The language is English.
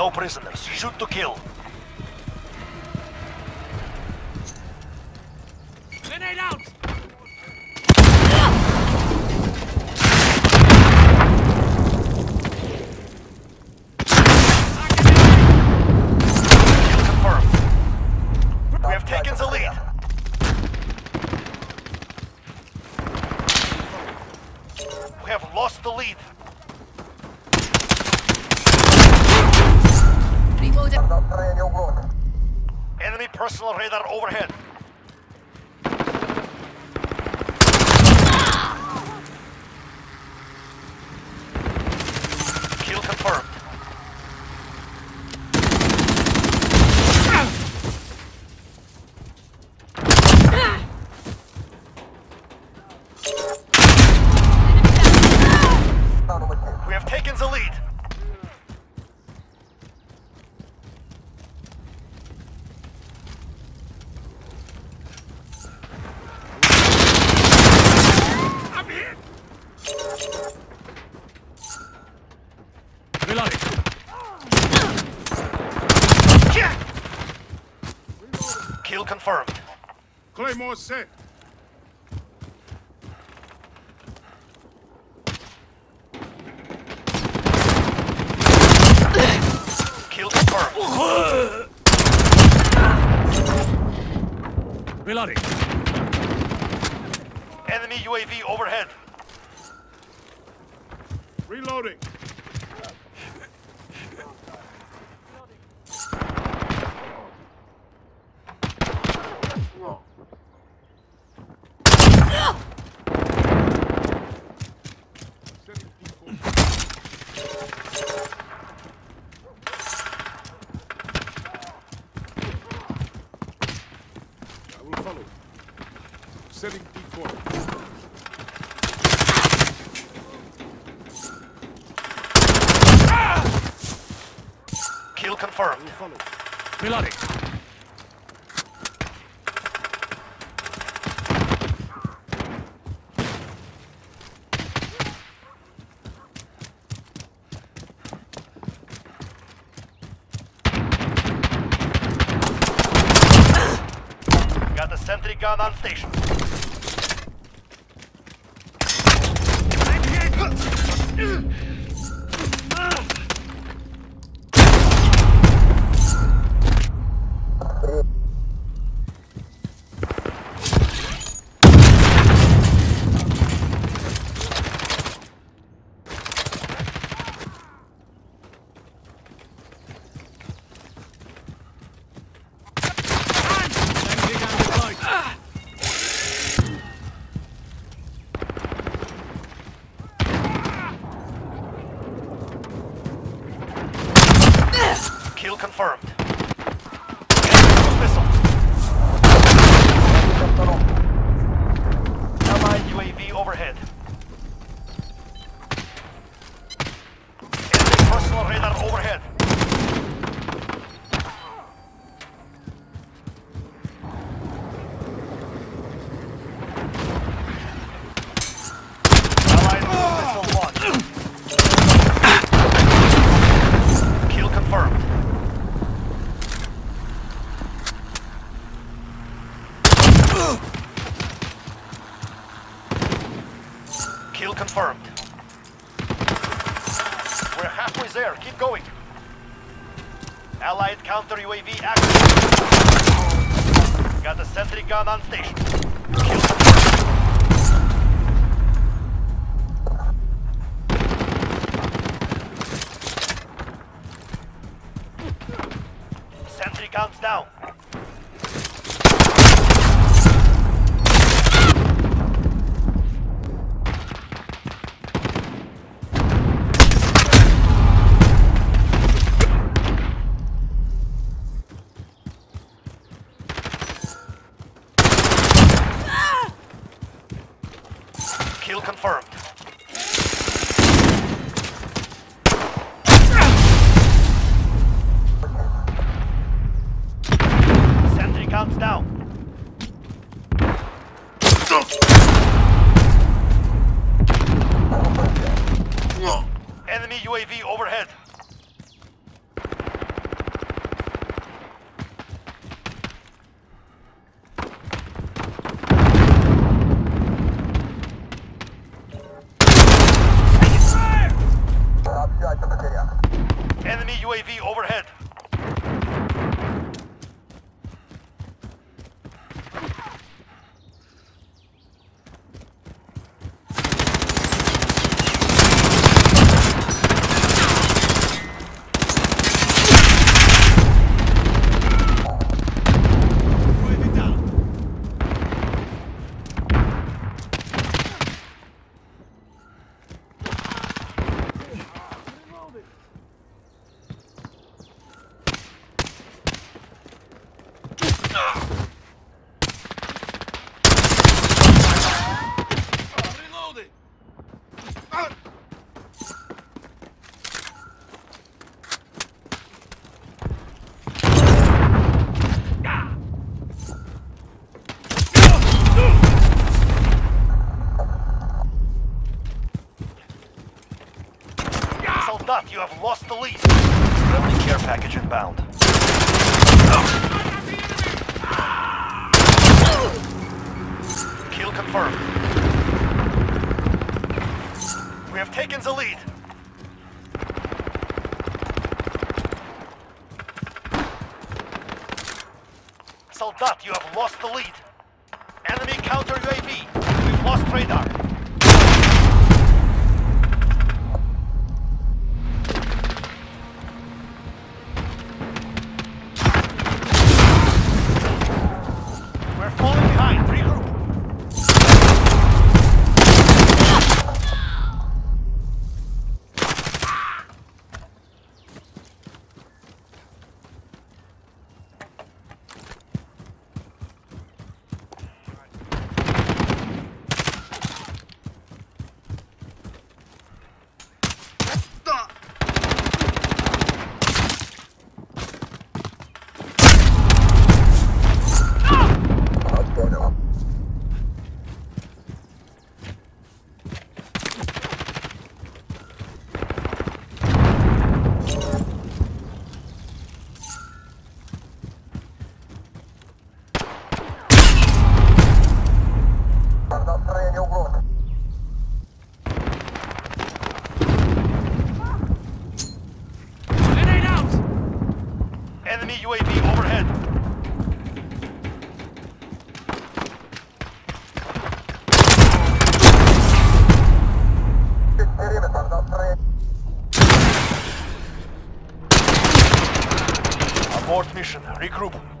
No prisoners. Shoot to kill. Grenade out! Kill confirmed. We have taken the lead. We have lost the lead. Reloading. Enemy personal radar overhead. Kill confirmed. We have taken the lead. I'm hit! Reloading. Kill confirmed. Claymore set. Kill confirmed. Reloading. Enemy UAV overhead. Reloading. Kill confirmed. Reloading. Got the sentry gun on station. Sentry gun deployed. Kill confirmed. Enemy missile. Allied UAV overhead. Enemy personal radar overhead. Allied missile launched. Kill confirmed. Kill confirmed. We're halfway there. Keep going. Allied counter UAV active. Got the sentry gun on station. Sentry guns down. Package inbound. Kill confirmed. We have taken the lead. Soldat, you have lost the lead. Enemy counter UAV. We've lost radar. Abort mission. Regroup.